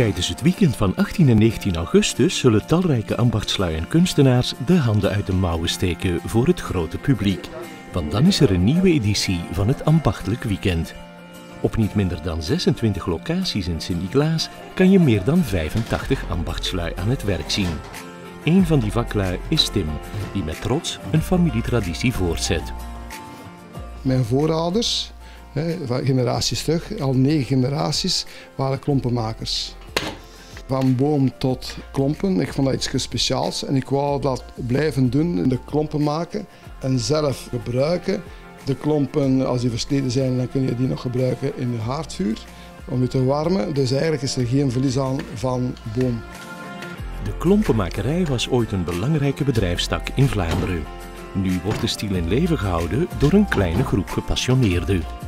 Tijdens het weekend van 18 en 19 augustus zullen talrijke ambachtslui en kunstenaars de handen uit de mouwen steken voor het grote publiek. Want dan is er een nieuwe editie van het Ambachtelijk Weekend. Op niet minder dan 26 locaties in Sint-Niklaas kan je meer dan 85 ambachtslui aan het werk zien. Een van die vaklui is Tim, die met trots een familietraditie voortzet. Mijn voorouders, generaties terug, al negen generaties, waren klompenmakers. Van boom tot klompen, ik vond dat iets speciaals en ik wou dat blijven doen, de klompen maken en zelf gebruiken. De klompen, als die versleten zijn, dan kun je die nog gebruiken in je haardvuur om je te warmen. Dus eigenlijk is er geen verlies aan van boom. De klompenmakerij was ooit een belangrijke bedrijfstak in Vlaanderen. Nu wordt de stil in leven gehouden door een kleine groep gepassioneerden.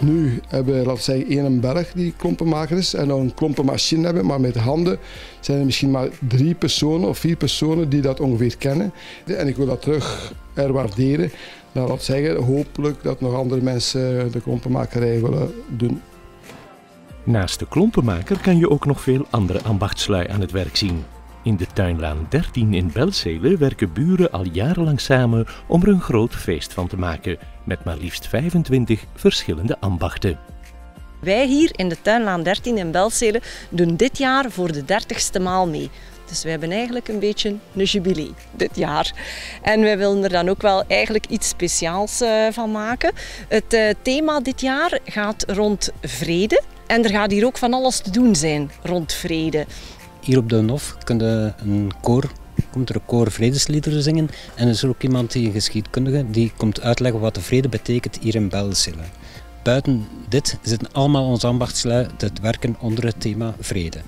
Nu hebben we, laten we zeggen, één berg die klompenmaker is en dan een klompenmachine hebben, maar met handen zijn er misschien maar drie personen of vier personen die dat ongeveer kennen. En ik wil dat terug herwaarderen. Nou, dat zeggen, hopelijk dat nog andere mensen de klompenmakerij willen doen. Naast de klompenmaker kan je ook nog veel andere ambachtslui aan het werk zien. In de tuinlaan 13 in Belzele werken buren al jarenlang samen om er een groot feest van te maken, met maar liefst 25 verschillende ambachten. Wij hier in de tuinlaan 13 in Belzele doen dit jaar voor de 30ste maal mee. Dus we hebben eigenlijk een beetje een jubilee dit jaar. En wij willen er dan ook wel eigenlijk iets speciaals uh, van maken. Het uh, thema dit jaar gaat rond vrede. En er gaat hier ook van alles te doen zijn rond vrede. Hier op de Hof komt een koor, komt er een koor vredesliederen zingen. En er is ook iemand, die een geschiedkundige, die komt uitleggen wat de vrede betekent hier in Belzile. Buiten dit zitten allemaal onze ambachtslui te werken onder het thema vrede.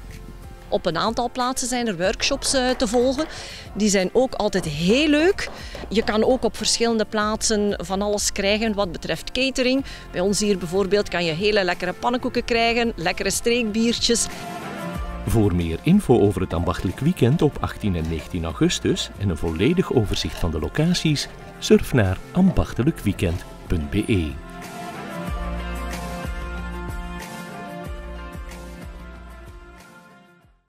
Op een aantal plaatsen zijn er workshops te volgen. Die zijn ook altijd heel leuk. Je kan ook op verschillende plaatsen van alles krijgen wat betreft catering. Bij ons hier bijvoorbeeld kan je hele lekkere pannenkoeken krijgen, lekkere streekbiertjes. Voor meer info over het ambachtelijk weekend op 18 en 19 augustus en een volledig overzicht van de locaties, surf naar ambachtelijkweekend.be.